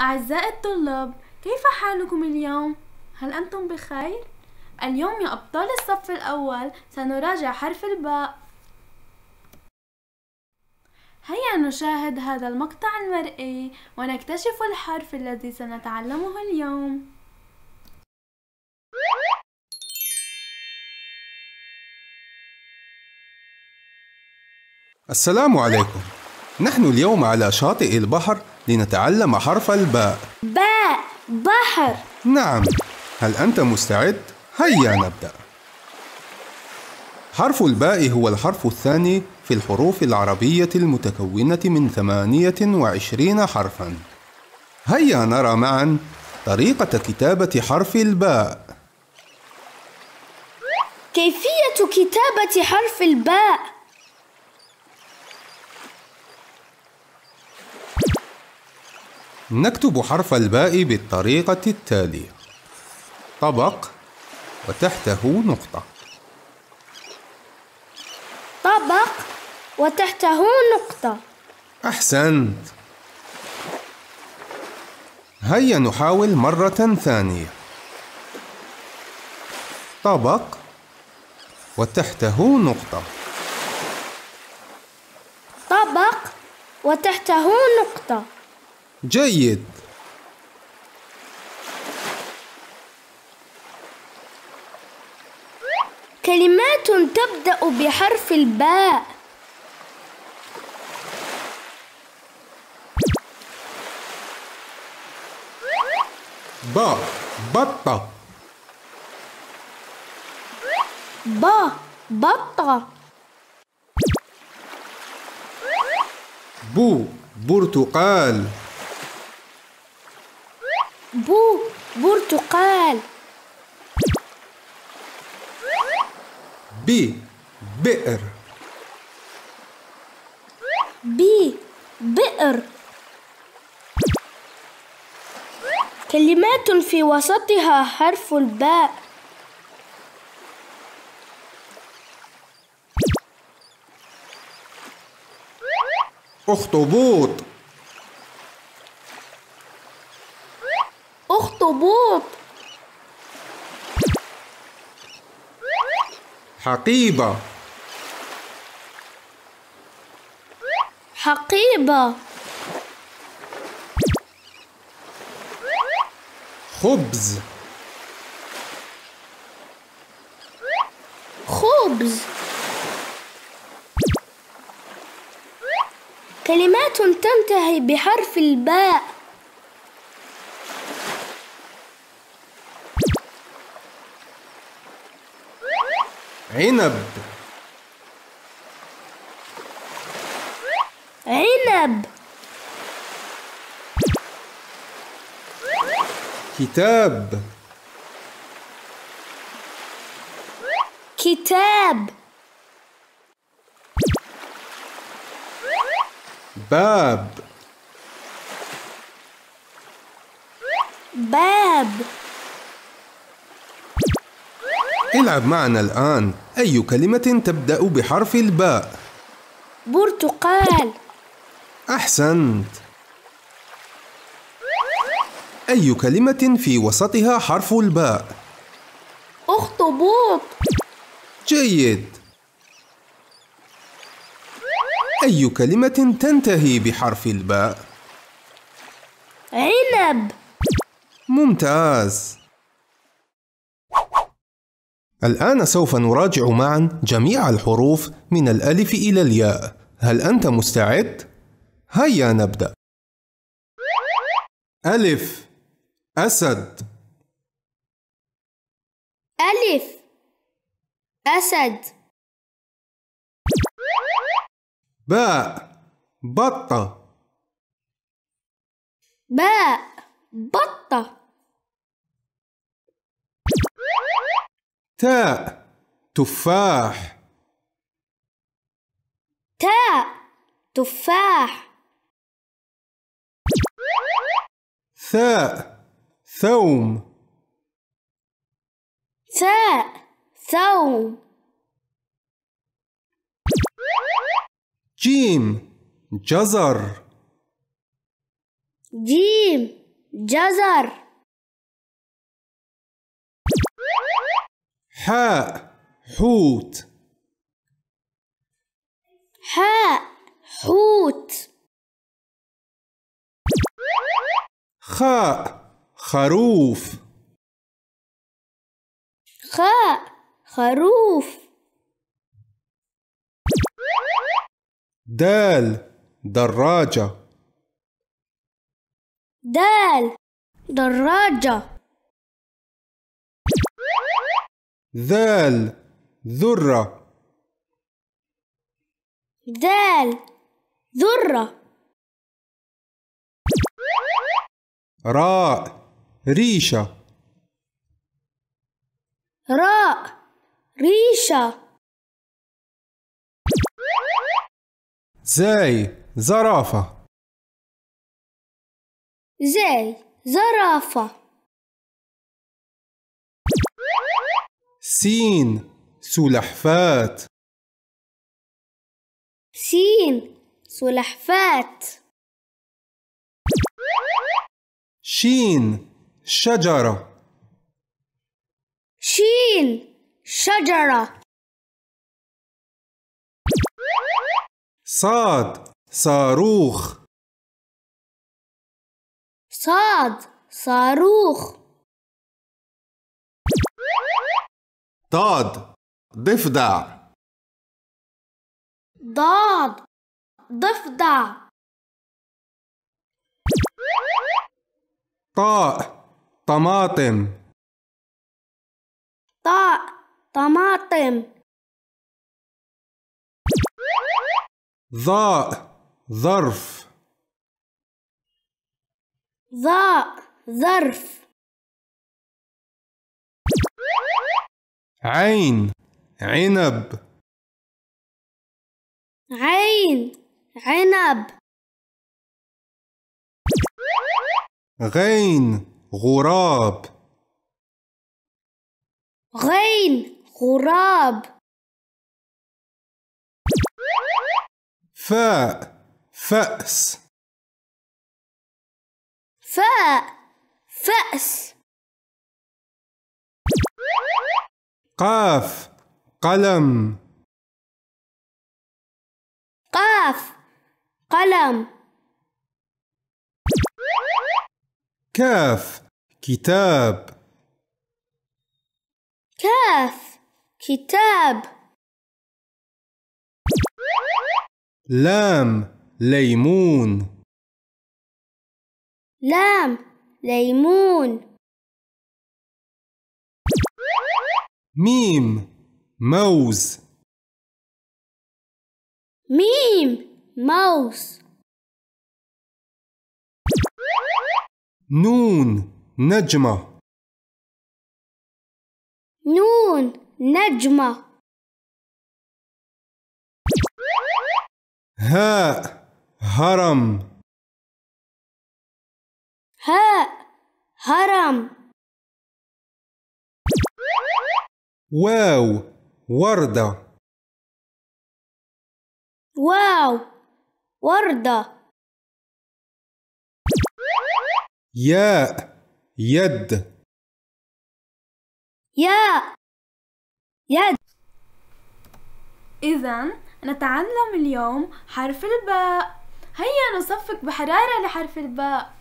أعزائي الطلاب كيف حالكم اليوم؟ هل أنتم بخير؟ اليوم يا أبطال الصف الأول سنراجع حرف الباء هيا نشاهد هذا المقطع المرئي ونكتشف الحرف الذي سنتعلمه اليوم السلام عليكم نحن اليوم على شاطئ البحر لنتعلم حرف الباء. باء بحر. نعم. هل أنت مستعد؟ هيا نبدأ. حرف الباء هو الحرف الثاني في الحروف العربية المتكونة من ثمانية وعشرين حرفا. هيا نرى معا طريقة كتابة حرف الباء. كيفية كتابة حرف الباء؟ نكتب حرف الباء بالطريقة التالية. طبق وتحته نقطة. طبق وتحته نقطة. أحسنت. هيا نحاول مرة ثانية. طبق وتحته نقطة. طبق وتحته نقطة. جيد. كلمات تبدأ بحرف الباء. با بطة. ب بطة. بو برتقال. بو برتقال. بي بئر. بي بئر. كلمات في وسطها حرف الباء. أخطبوط. أخطبوط حقيبة. حقيبة. خبز. خبز. كلمات تنتهي بحرف الباء. عنب. عنب. كتاب. كتاب. باب. باب. العب معنا الآن. أي كلمة تبدأ بحرف الباء؟ برتقال. أحسنت. أي كلمة في وسطها حرف الباء؟ أخطبوط. جيد. أي كلمة تنتهي بحرف الباء؟ عنب. ممتاز. الآن سوف نراجع معا جميع الحروف من الألف إلى الياء. هل أنت مستعد؟ هيا نبدأ. ألف. أسد. ألف. أسد. باء. بطة. باء. بطة. تاء تفاح. تاء تفاح. ثاء ثوم. ثاء ثوم. جيم جزر. جيم جزر. حاء حوت. حاء حوت. خاء خروف. خاء خروف. دال دراجة. دال دراجة. ذال ذرة. دال ذرة. راء ريشة. راء ريشة. زاي زرافة. زي زرافة. سين سلحفات سين سلحفات شين شجرة. شين شجرة. صاد صاروخ. صاد صاروخ. ضاد. ضفدع ضاد. ضفدع طاء. طماطم. طاء. طماطم. ظاء ظرف. ظاء ظرف. عين عنب. عين عنب. غين غراب. غين غراب. فاء فأس. فاء فأس. قاف قلم. قاف قلم. كاف كتاب. كاف كتاب. لام ليمون. لام ليمون. ميم موز. ميم موز. نون نجمة. نون نجمة. هاء هرم. هاء هرم. واو وردة. واو وردة. ياء يد. ياء يد. إذا نتعلم اليوم حرف الباء. هيا نصفق بحرارة لحرف الباء.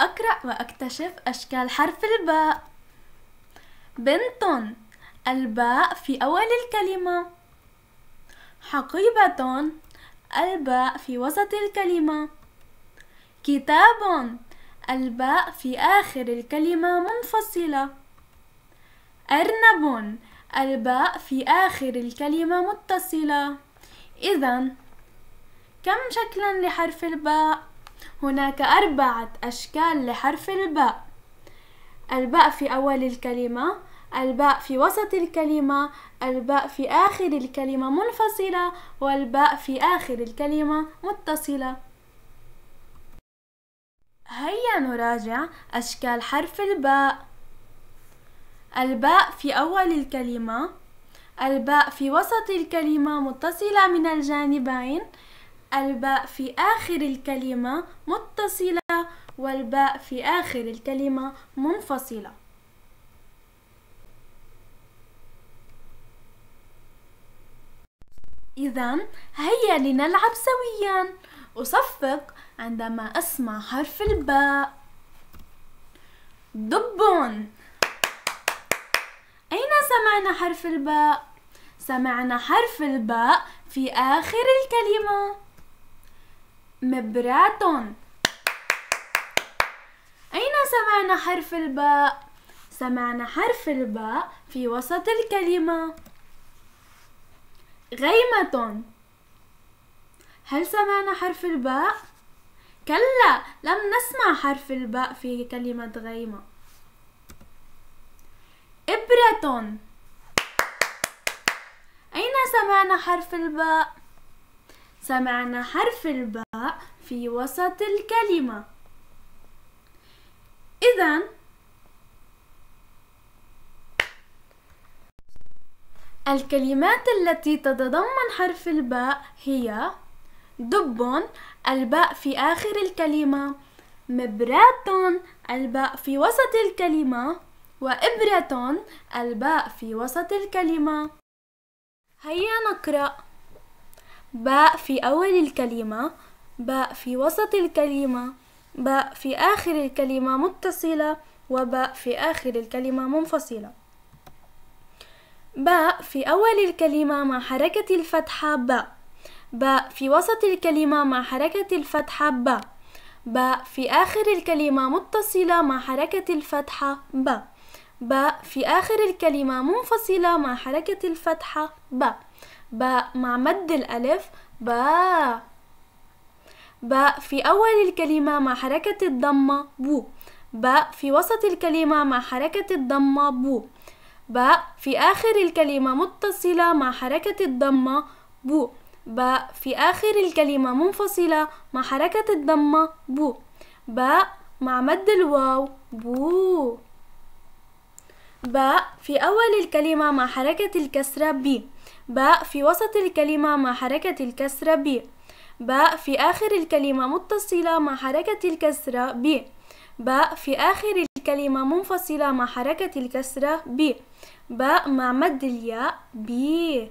أقرأ وأكتشف أشكال حرف الباء. بنت الباء في أول الكلمة. حقيبة الباء في وسط الكلمة. كتاب الباء في آخر الكلمة منفصلة. أرنب الباء في آخر الكلمة متصلة. إذا كم شكلا لحرف الباء؟ هناك أربعة أشكال لحرف الباء. الباء في أول الكلمة الباء في وسط الكلمة الباء في آخر الكلمة منفصلة والباء في آخر الكلمة متصلة. هيا نراجع أشكال حرف الباء. الباء في أول الكلمة الباء في وسط الكلمة متصلة من الجانبين الباء في آخر الكلمة متصلة والباء في آخر الكلمة منفصلة. إذا هيا لنلعب سويا. أصفق عندما أسمع حرف الباء. دب أين سمعنا حرف الباء؟ سمعنا حرف الباء في آخر الكلمة. مبراة أين سمعنا حرف الباء؟ سمعنا حرف الباء في وسط الكلمة غيمة هل سمعنا حرف الباء؟ كلا لم نسمع حرف الباء في كلمة غيمة إبرة أين سمعنا حرف الباء؟ سمعنا حرف الباء في وسط الكلمة. إذا الكلمات التي تتضمن حرف الباء هي دب الباء في آخر الكلمة مبراة الباء في وسط الكلمة وإبرة الباء في وسط الكلمة. هيا نقرأ. باء في أول الكلمة باء في وسط الكلمة باء في آخر الكلمة متصلة وباء في آخر الكلمة منفصلة. باء في أول الكلمة مع حركة الفتحة باء. باء في وسط الكلمة مع حركة الفتحة باء. باء في آخر الكلمة متصلة مع حركة الفتحة باء. باء في آخر الكلمة منفصلة مع حركة الفتحة باء. باء مع مد الألف باء. باء في أول الكلمة مع حركة الضمة بو باء في وسط الكلمة مع حركة الضمة بو باء في آخر الكلمة متصلة مع حركة الضمة بو باء في آخر الكلمة منفصلة مع حركة الضمة بو باء مع مد الواو بو باء في أول الكلمة مع حركة الكسرة بي باء في وسط الكلمة مع حركة الكسرة بي باء في آخر الكلمة متصلة مع حركة الكسرة بي باء في آخر الكلمة منفصلة مع حركة الكسرة بي باء مع مد الياء بي